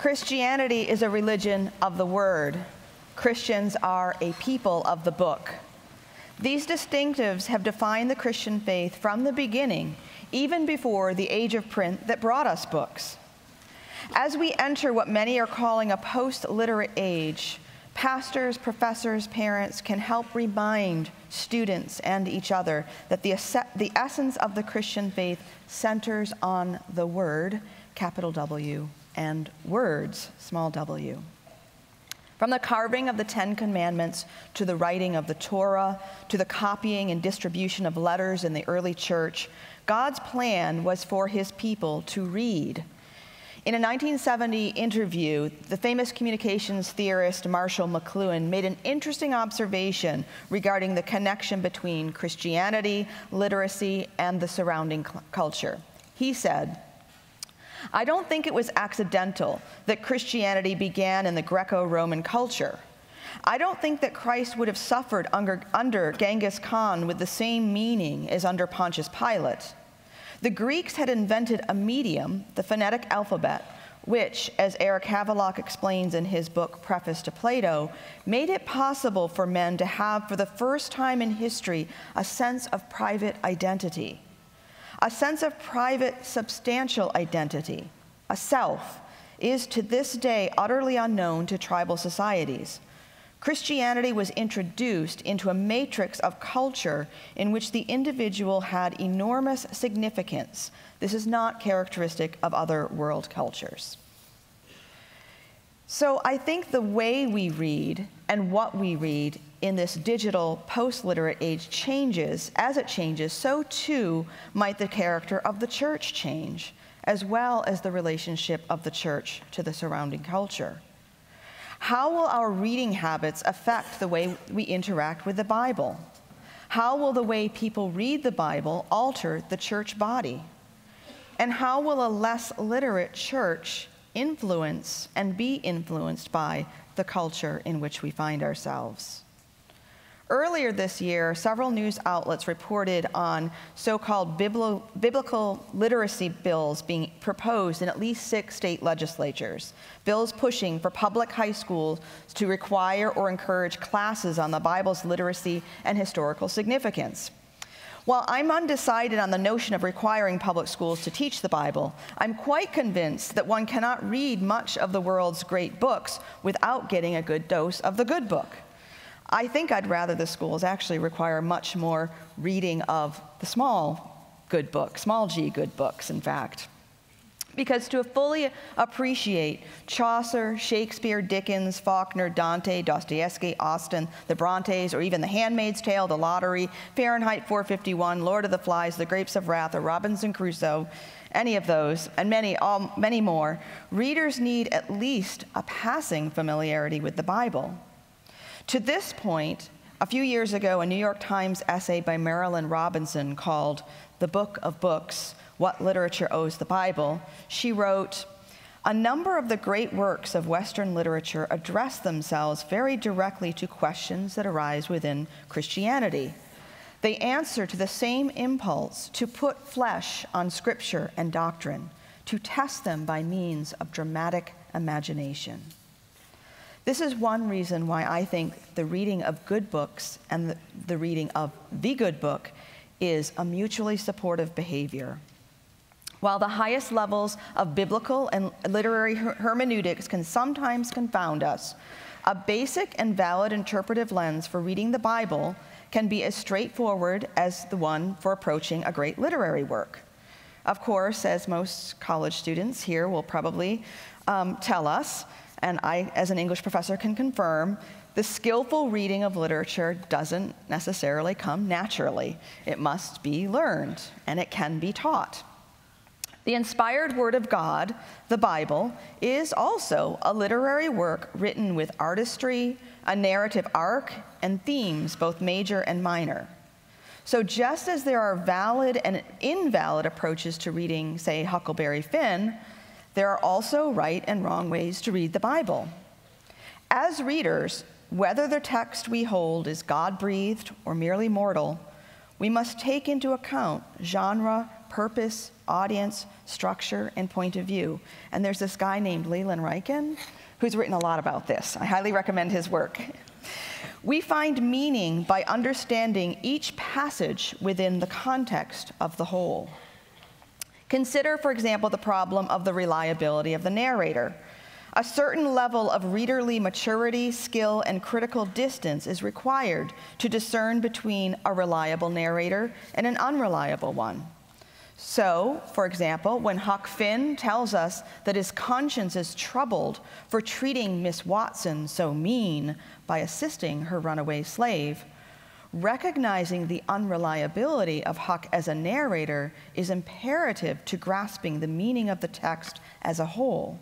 Christianity is a religion of the Word. Christians are a people of the book. These distinctives have defined the Christian faith from the beginning, even before the age of print that brought us books. As we enter what many are calling a post literate age, pastors, professors, parents can help remind students and each other that the, the essence of the Christian faith centers on the Word, capital W, and words, small w. From the carving of the Ten Commandments to the writing of the Torah to the copying and distribution of letters in the early church, God's plan was for his people to read. In a 1970 interview, the famous communications theorist Marshall McLuhan made an interesting observation regarding the connection between Christianity, literacy, and the surrounding culture. He said, I don't think it was accidental that Christianity began in the Greco Roman culture. I don't think that Christ would have suffered under, under, Genghis Khan with the same meaning as under Pontius Pilate. The Greeks had invented a medium, the phonetic alphabet, which, as Eric Havelock explains in his book Preface to Plato, made it possible for men to have, for the first time in history, a sense of private identity a sense of private, substantial identity, a self, is to this day utterly unknown to tribal societies. Christianity was introduced into a matrix of culture in which the individual had enormous significance. This is not characteristic of other world cultures. So I think the way we read and what we read in this digital post-literate age changes, as it changes, so too might the character of the church change, as well as the relationship of the church to the surrounding culture. How will our reading habits affect the way we interact with the Bible? How will the way people read the Bible alter the church body? And how will a less literate church influence and be influenced by the culture in which we find ourselves? Earlier this year, several news outlets reported on so-called biblical literacy bills being proposed in at least six state legislatures. Bills pushing for public high schools to require or encourage classes on the Bible's literacy and historical significance. While I'm undecided on the notion of requiring public schools to teach the Bible, I'm quite convinced that one cannot read much of the world's great books without getting a good dose of the good book. I think I'd rather the schools actually require much more reading of the small good books, small g good books, in fact. Because to fully appreciate Chaucer, Shakespeare, Dickens, Faulkner, Dante, Dostoevsky, Austen, the Brontes, or even The Handmaid's Tale, The Lottery, Fahrenheit 451, Lord of the Flies, The Grapes of Wrath, or Robinson Crusoe, any of those, and many, all, many more, readers need at least a passing familiarity with the Bible. To this point, a few years ago, a New York Times essay by Marilynne Robinson called The Book of Books What Literature Owes the Bible, she wrote, a number of the great works of Western literature address themselves very directly to questions that arise within Christianity. They answer to the same impulse to put flesh on scripture and doctrine, to test them by means of dramatic imagination. This is one reason why I think the reading of good books and the, the reading of the good book is a mutually supportive behavior. While the highest levels of biblical and literary her hermeneutics can sometimes confound us, a basic and valid interpretive lens for reading the Bible can be as straightforward as the one for approaching a great literary work. Of course, as most college students here will probably um, tell us, and I, as an English professor, can confirm the skillful reading of literature doesn't necessarily come naturally. It must be learned, and it can be taught. The inspired Word of God, the Bible, is also a literary work written with artistry, a narrative arc, and themes, both major and minor. So, just as there are valid and invalid approaches to reading, say, Huckleberry Finn, there are also right and wrong ways to read the Bible. As readers, whether the text we hold is God breathed or merely mortal, we must take into account genre, purpose, audience, structure, and point of view. And there's this guy named Leland Ryken who's written a lot about this. I highly recommend his work. We find meaning by understanding each passage within the context of the whole. Consider, for example, the problem of the reliability of the narrator. A certain level of readerly maturity, skill, and critical distance is required to discern between a reliable narrator and an unreliable one. So, for example, when Huck Finn tells us that his conscience is troubled for treating Miss Watson so mean by assisting her runaway slave, recognizing the unreliability of Huck as a narrator is imperative to grasping the meaning of the text as a whole.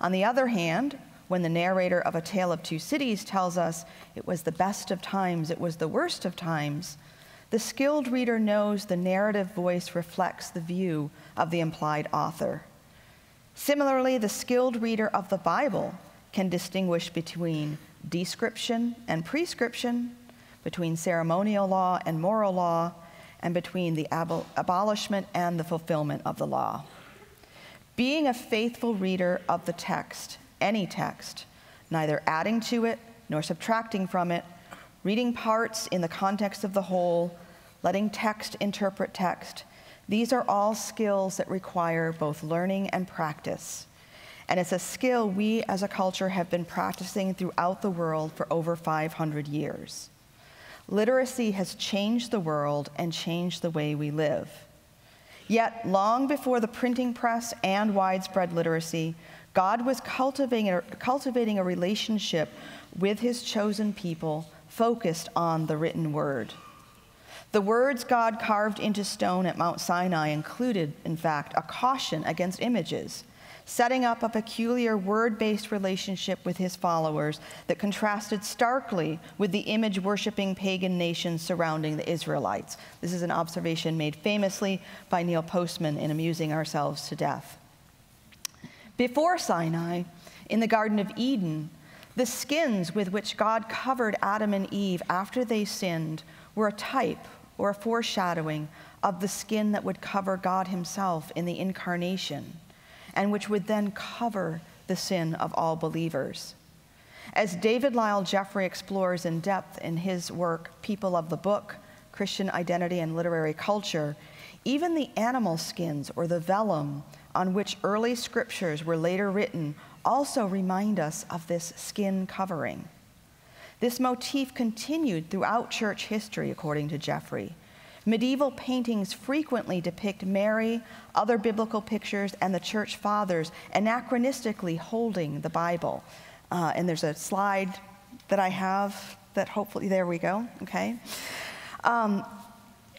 On the other hand, when the narrator of A Tale of Two Cities tells us it was the best of times, it was the worst of times, the skilled reader knows the narrative voice reflects the view of the implied author. Similarly, the skilled reader of the Bible can distinguish between description and prescription, between ceremonial law and moral law, and between the abol- abolishment and the fulfillment of the law. Being a faithful reader of the text, any text, neither adding to it nor subtracting from it, reading parts in the context of the whole, letting text interpret text, these are all skills that require both learning and practice. And it's a skill we as a culture have been practicing throughout the world for over 500 years. Literacy has changed the world and changed the way we live. Yet, long before the printing press and widespread literacy, God was cultivating a, cultivating a relationship with his chosen people focused on the written word. The words God carved into stone at Mount Sinai included, in fact, a caution against images setting up a peculiar word based relationship with his followers that contrasted starkly with the image worshiping pagan nations surrounding the Israelites. This is an observation made famously by Neil Postman in Amusing Ourselves to Death. Before Sinai, in the Garden of Eden, the skins with which God covered Adam and Eve after they sinned were a type or a foreshadowing of the skin that would cover God Himself in the incarnation and which would then cover the sin of all believers. As David Lyle Jeffrey explores in depth in his work, People of the Book Christian Identity and Literary Culture, even the animal skins or the vellum on which early scriptures were later written also remind us of this skin covering. This motif continued throughout church history, according to Jeffrey. Medieval paintings frequently depict Mary, other biblical pictures, and the church fathers anachronistically holding the Bible. Uh, and there's a slide that I have that hopefully, there we go, okay? Um,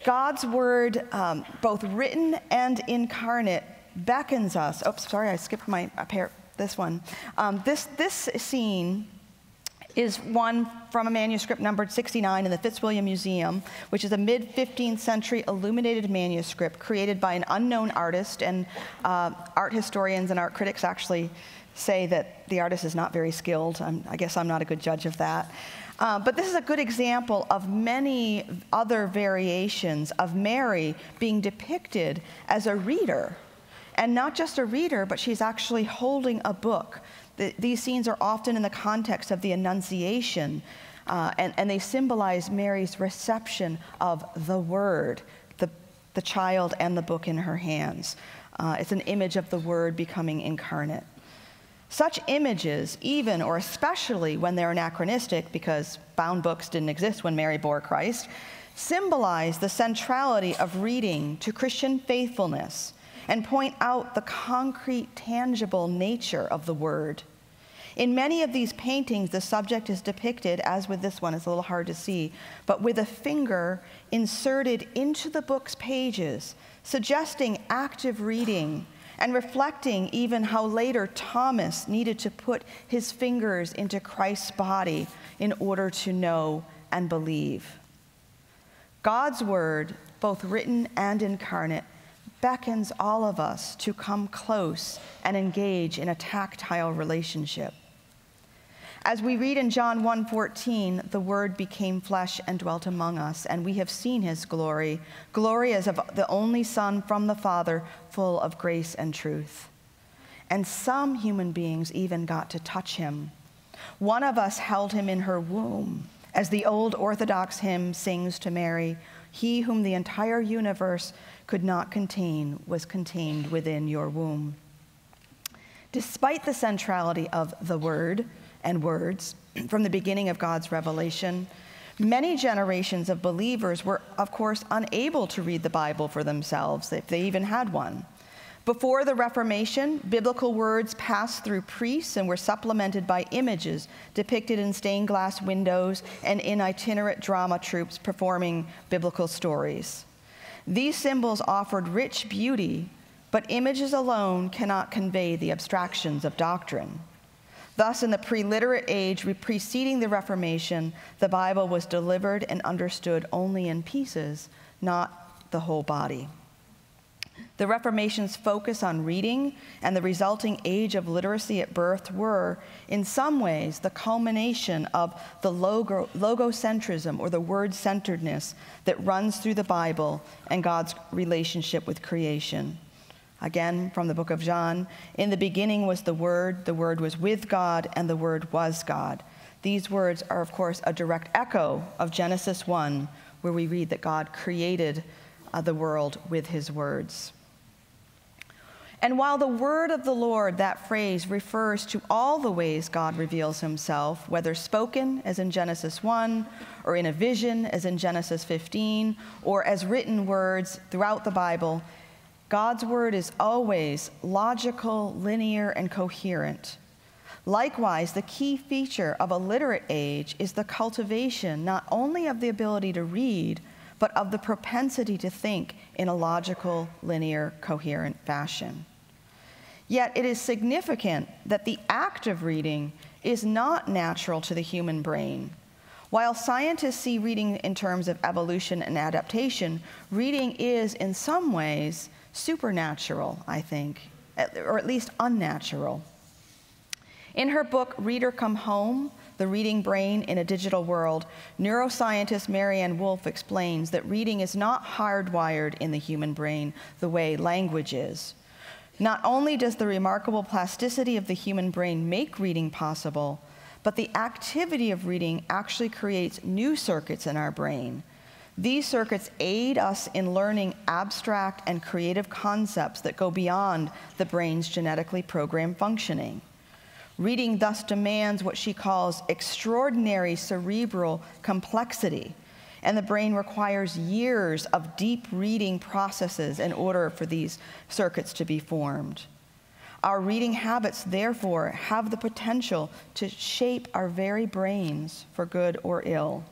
God's word, um, both written and incarnate, beckons us. Oops, sorry, I skipped my this one. Um, this, this scene is one from a manuscript numbered 69 in the Fitzwilliam Museum, which is a mid 15th century illuminated manuscript created by an unknown artist. And uh, art historians and art critics actually say that the artist is not very skilled. I'm, i guess I'm not a good judge of that. Uh, but this is a good example of many other variations of Mary being depicted as a reader. And not just a reader, but she's actually holding a book the, these scenes are often in the context of the Annunciation, uh, and, and they symbolize Mary's reception of the Word, the, the child and the book in her hands. Uh, it's an image of the Word becoming incarnate. Such images, even or especially when they're anachronistic, because bound books didn't exist when Mary bore Christ, symbolize the centrality of reading to Christian faithfulness and point out the concrete, tangible nature of the word. In many of these paintings, the subject is depicted, as with this one, it's a little hard to see, but with a finger inserted into the book's pages, suggesting active reading and reflecting even how later Thomas needed to put his fingers into Christ's body in order to know and believe. God's word, both written and incarnate, beckons all of us to come close and engage in a tactile relationship. As we read in John 1:14, the word became flesh and dwelt among us, and we have seen his glory, glory as of the only son from the Father, full of grace and truth. And some human beings even got to touch him. One of us held him in her womb, as the old Orthodox hymn sings to Mary, he whom the entire universe could not contain was contained within your womb. Despite the centrality of the word, and words from the beginning of God's revelation, many generations of believers were, of course, unable to read the Bible for themselves, if they even had one. Before the Reformation, biblical words passed through priests and were supplemented by images depicted in stained glass windows and in itinerant drama troupes performing biblical stories. These symbols offered rich beauty, but images alone cannot convey the abstractions of doctrine. Thus, in the pre-literate age preceding the Reformation, the Bible was delivered and understood only in pieces, not the whole body. The Reformation's focus on reading and the resulting age of literacy at birth were, in some ways, the culmination of the logo, logocentrism or the word centeredness that runs through the Bible and God's relationship with creation. Again, from the book of John In the beginning was the Word, the Word was with God, and the Word was God. These words are, of course, a direct echo of Genesis 1, where we read that God created uh, the world with his words. And while the word of the Lord, that phrase, refers to all the ways God reveals himself, whether spoken, as in Genesis 1, or in a vision, as in Genesis 15, or as written words throughout the Bible, God's word is always logical, linear, and coherent. Likewise, the key feature of a literate age is the cultivation not only of the ability to read, but of the propensity to think in a logical, linear, coherent fashion. Yet it is significant that the act of reading is not natural to the human brain. While scientists see reading in terms of evolution and adaptation, reading is, in some ways, supernatural, I think, or at least unnatural. In her book, Reader Come Home The Reading Brain in a Digital World, neuroscientist Maryanne Wolf explains that reading is not hardwired in the human brain the way language is. Not only does the remarkable plasticity of the human brain make reading possible, but the activity of reading actually creates new circuits in our brain these circuits aid us in learning abstract and creative concepts that go beyond the brain's genetically programmed functioning. Reading thus demands what she calls extraordinary cerebral complexity, and the brain requires years of deep reading processes in order for these circuits to be formed. Our reading habits, therefore, have the potential to shape our very brains for good or ill.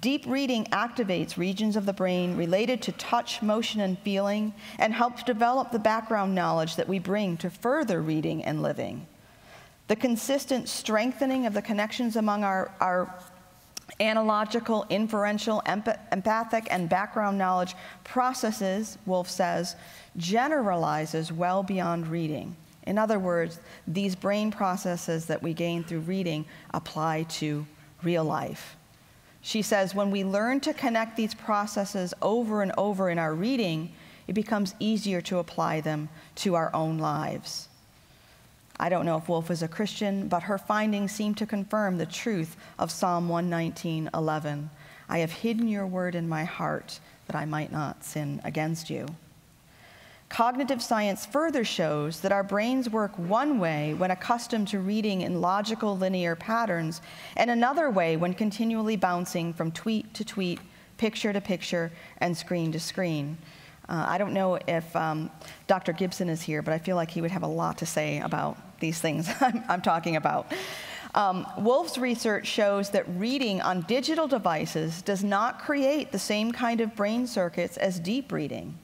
Deep reading activates regions of the brain related to touch, motion, and feeling, and helps develop the background knowledge that we bring to further reading and living. The consistent strengthening of the connections among our, our analogical, inferential, empath empathic, and background knowledge processes, Wolf says, generalizes well beyond reading. In other words, these brain processes that we gain through reading apply to real life. She says, when we learn to connect these processes over and over in our reading, it becomes easier to apply them to our own lives. I don't know if Wolf is a Christian, but her findings seem to confirm the truth of Psalm 119:11. I have hidden your word in my heart that I might not sin against you. Cognitive science further shows that our brains work one way when accustomed to reading in logical linear patterns, and another way when continually bouncing from tweet to tweet, picture to picture, and screen to screen. Uh, I don't know if um, Dr. Gibson is here, but I feel like he would have a lot to say about these things I'm, I'm talking about. Um, Wolf's research shows that reading on digital devices does not create the same kind of brain circuits as deep reading.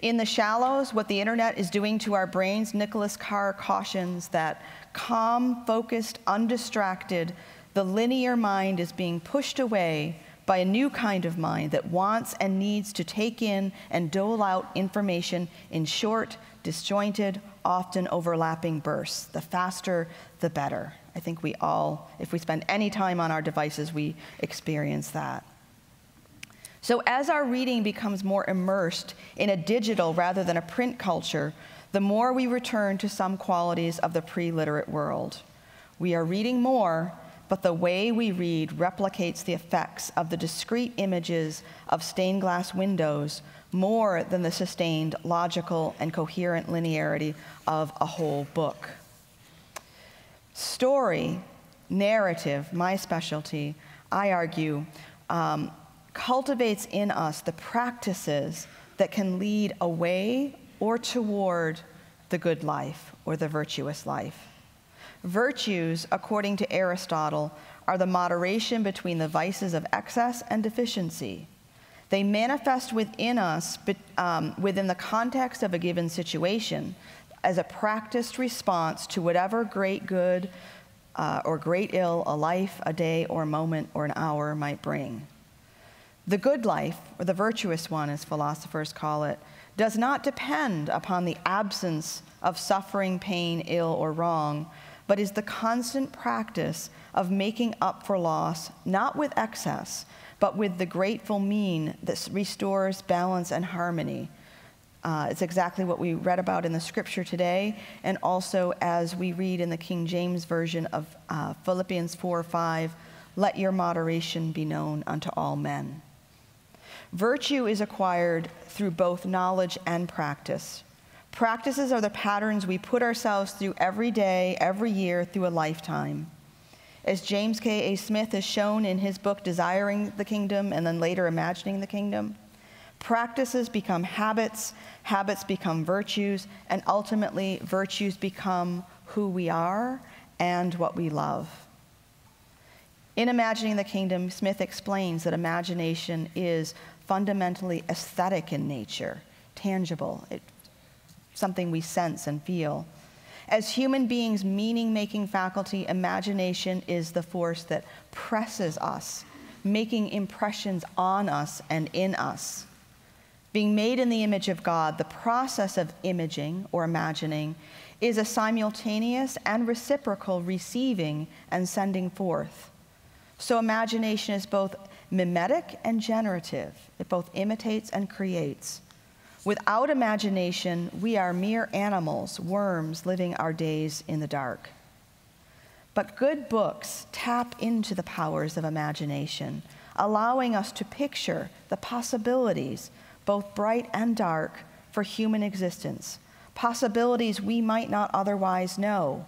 In The Shallows, What the Internet is Doing to Our Brains, Nicholas Carr cautions that calm, focused, undistracted, the linear mind is being pushed away by a new kind of mind that wants and needs to take in and dole out information in short, disjointed, often overlapping bursts. The faster, the better. I think we all, if we spend any time on our devices, we experience that. So, as our reading becomes more immersed in a digital rather than a print culture, the more we return to some qualities of the pre literate world. We are reading more, but the way we read replicates the effects of the discrete images of stained glass windows more than the sustained logical and coherent linearity of a whole book. Story, narrative, my specialty, I argue, um, cultivates in us the practices that can lead away or toward the good life or the virtuous life. Virtues, according to Aristotle, are the moderation between the vices of excess and deficiency. They manifest within us, um, within the context of a given situation, as a practiced response to whatever great good uh, or great ill a life, a day, or a moment, or an hour might bring. The good life, or the virtuous one, as philosophers call it, does not depend upon the absence of suffering, pain, ill, or wrong, but is the constant practice of making up for loss, not with excess, but with the grateful mean that restores balance and harmony. Uh, it's exactly what we read about in the scripture today, and also as we read in the King James Version of uh, Philippians 4 5, let your moderation be known unto all men. Virtue is acquired through both knowledge and practice. Practices are the patterns we put ourselves through every day, every year, through a lifetime. As James K.A. Smith has shown in his book, Desiring the Kingdom, and then later Imagining the Kingdom, practices become habits, habits become virtues, and ultimately, virtues become who we are and what we love. In Imagining the Kingdom, Smith explains that imagination is fundamentally aesthetic in nature, tangible, it, something we sense and feel. As human beings' meaning making faculty, imagination is the force that presses us, making impressions on us and in us. Being made in the image of God, the process of imaging or imagining is a simultaneous and reciprocal receiving and sending forth. So, imagination is both mimetic and generative. It both imitates and creates. Without imagination, we are mere animals, worms living our days in the dark. But good books tap into the powers of imagination, allowing us to picture the possibilities, both bright and dark, for human existence, possibilities we might not otherwise know.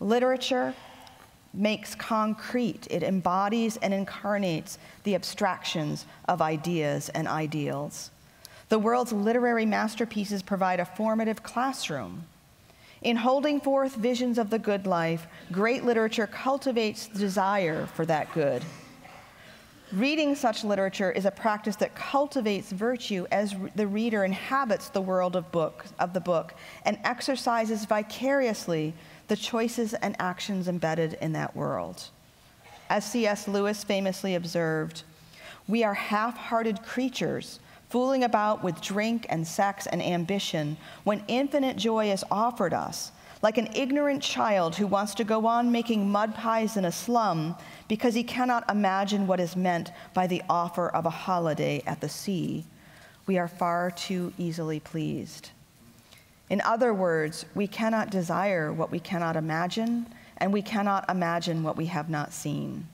Literature makes concrete, it embodies and incarnates the abstractions of ideas and ideals. The world's literary masterpieces provide a formative classroom. In holding forth visions of the good life, great literature cultivates the desire for that good. Reading such literature is a practice that cultivates virtue as the reader inhabits the world of, book, of the book and exercises vicariously the choices and actions embedded in that world. As C.S. Lewis famously observed, we are half hearted creatures fooling about with drink and sex and ambition when infinite joy is offered us, like an ignorant child who wants to go on making mud pies in a slum because he cannot imagine what is meant by the offer of a holiday at the sea. We are far too easily pleased. In other words, we cannot desire what we cannot imagine, and we cannot imagine what we have not seen.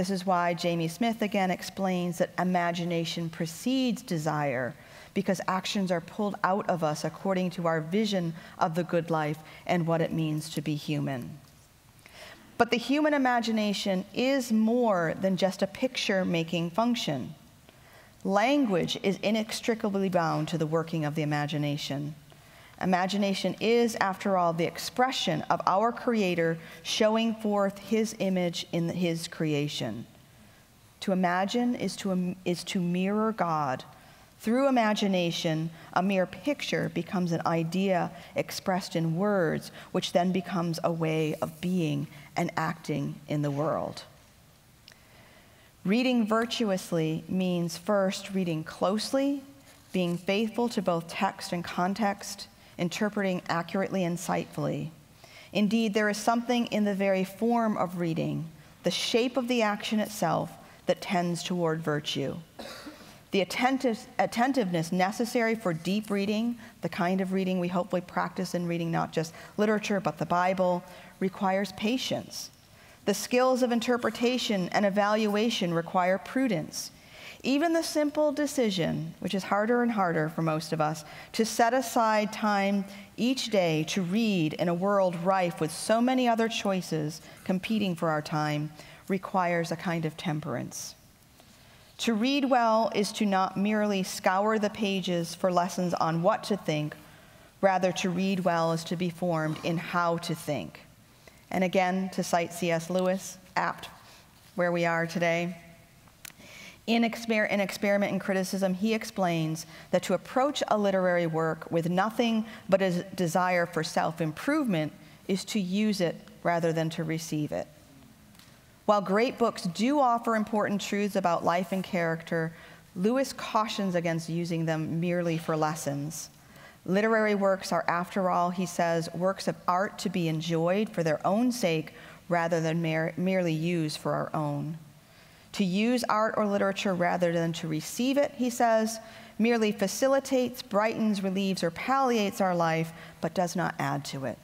This is why Jamie Smith again explains that imagination precedes desire because actions are pulled out of us according to our vision of the good life and what it means to be human. But the human imagination is more than just a picture making function. Language is inextricably bound to the working of the imagination. Imagination is, after all, the expression of our Creator showing forth His image in His creation. To imagine is to, is to mirror God. Through imagination, a mere picture becomes an idea expressed in words, which then becomes a way of being and acting in the world. Reading virtuously means first reading closely, being faithful to both text and context, interpreting accurately and insightfully. Indeed, there is something in the very form of reading, the shape of the action itself, that tends toward virtue. The attentive, attentiveness necessary for deep reading, the kind of reading we hopefully practice in reading not just literature but the Bible, requires patience. The skills of interpretation and evaluation require prudence. Even the simple decision, which is harder and harder for most of us, to set aside time each day to read in a world rife with so many other choices competing for our time, requires a kind of temperance. To read well is to not merely scour the pages for lessons on what to think, rather, to read well is to be formed in how to think. And again, to cite C.S. Lewis, apt where we are today. In, exper- in Experiment and Criticism, he explains that to approach a literary work with nothing but a desire for self improvement is to use it rather than to receive it. While great books do offer important truths about life and character, Lewis cautions against using them merely for lessons. Literary works are, after all, he says, works of art to be enjoyed for their own sake rather than mer- merely used for our own. To use art or literature rather than to receive it, he says, merely facilitates, brightens, relieves, or palliates our life, but does not add to it.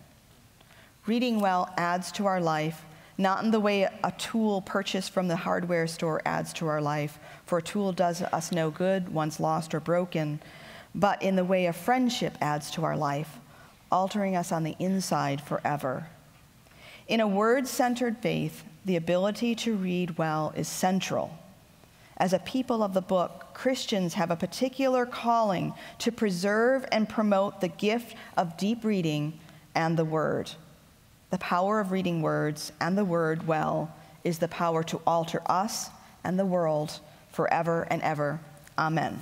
Reading well adds to our life not in the way a tool purchased from the hardware store adds to our life, for a tool does us no good once lost or broken, but in the way a friendship adds to our life, altering us on the inside forever. In a word centered faith, the ability to read well is central. As a people of the book, Christians have a particular calling to preserve and promote the gift of deep reading and the word. The power of reading words and the word well is the power to alter us and the world forever and ever. Amen.